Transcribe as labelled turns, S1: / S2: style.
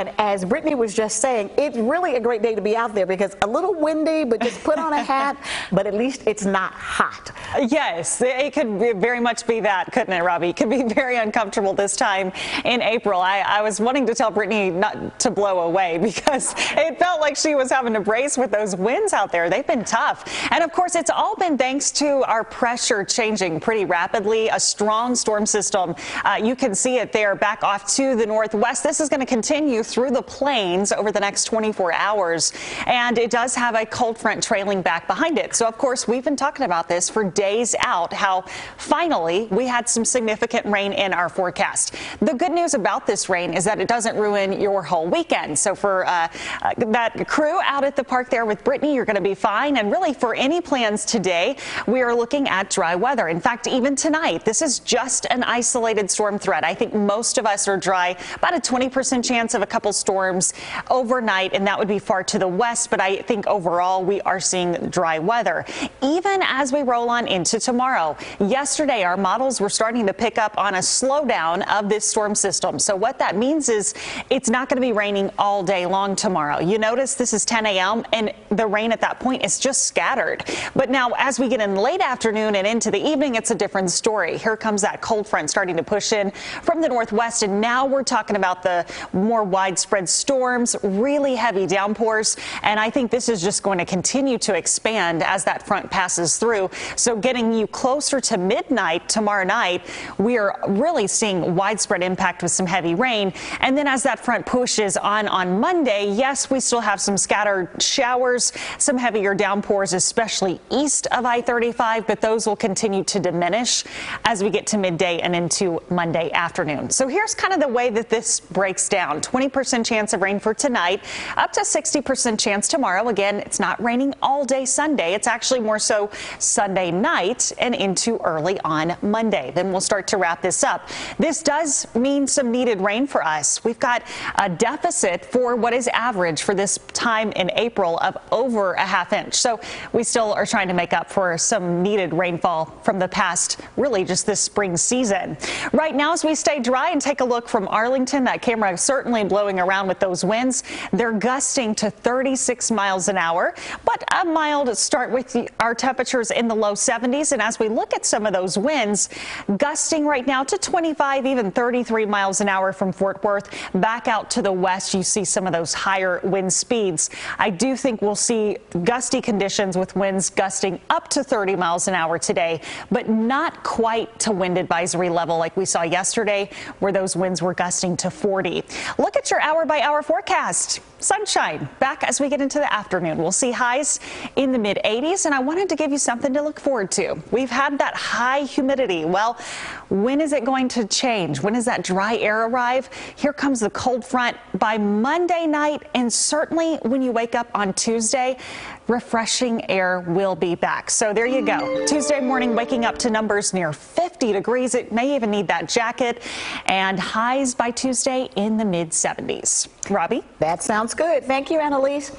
S1: And as Brittany was just saying, it's really a great day to be out there because a little windy, but just put on a hat, but at least it's not hot.
S2: Yes, it could very much be that, couldn't it, Robbie? It could be very uncomfortable this time in April. I, I was wanting to tell Brittany not to blow away because it felt like she was having to brace with those winds out there. They've been tough. And of course, it's all been thanks to our pressure changing pretty rapidly. A strong storm system. Uh, you can see it there back off to the northwest. This is going to continue through the plains over the next 24 hours. And it does have a cold front trailing back behind it. So, of course, we've been talking about this for days out, how finally we had some significant rain in our forecast. The good news about this rain is that it doesn't ruin your whole weekend. So, for uh, uh, that crew out at the park there with Brittany, you're going to be fine. And really, for any plans today, we are looking at dry weather. In fact, even tonight, this is just an isolated storm threat. I think most of us are dry, about a 20% chance of a couple storms overnight, and that would be far to the west. But I think overall, we are seeing dry weather. Even as we roll on into tomorrow, yesterday, our models were starting to pick up on a slowdown of this storm system. So what that means is it's not going to be raining all day long tomorrow. You notice this is 10 a.m. and the rain at that point is just scattered. But now as we get in late afternoon and into the evening, it's a different story. Here comes that cold front starting to push in from the northwest. And now we're talking about the more widespread storms, really heavy downpours. And I think this is just going to continue to expand as that front passes through. So getting you closer to midnight tomorrow night, we are really seeing widespread impact with some heavy rain. And then as that front pushes on on Monday, yes, we still have some scattered showers, some heavier downpours, especially east of I-35, but those will continue to diminish as we get to midday and into Monday afternoon. So here's kind of the way that this breaks down. 20% chance of rain for tonight, up to 60% chance tomorrow. Again, it's not raining all day Sunday. It's actually more so Sunday night and into early on Monday. Then we'll start to wrap this up. This does mean some needed rain for us. We've got a deficit for what is average for this time in April of over a half inch. So we still are trying to make up for some needed rainfall from the past, really just this spring season. Right now, as we stay dry and take a look from Arlington, that camera is certainly blowing around with those winds. They're gusting to 36 miles an hour, but a mild start with our temperatures in the low 70s. And as we look at some of those winds, gusting right now to 25, even 33 miles an hour from Fort Worth. Back out to the west, you see some of those higher wind speeds. I do think we'll see gusty conditions with winds gusting up to 30 miles an hour today, but not quite to wind advisory level like we saw yesterday, where those winds were gusting to 40. Look at your hour by hour forecast. Sunshine back as we get into the afternoon. We'll see highs in the mid 80s, and I wanted to give you something to look forward to. We've had that high humidity. Well, when is it going to change? When does that dry air arrive? Here comes the cold front by Monday night, and certainly when you wake up on Tuesday, refreshing air will be back. So there you go. Tuesday morning, waking up to numbers near 50 degrees. It may even need that jacket, and highs by Tuesday in the mid 70s. Robbie?
S1: That sounds good. Thank you, Annalise.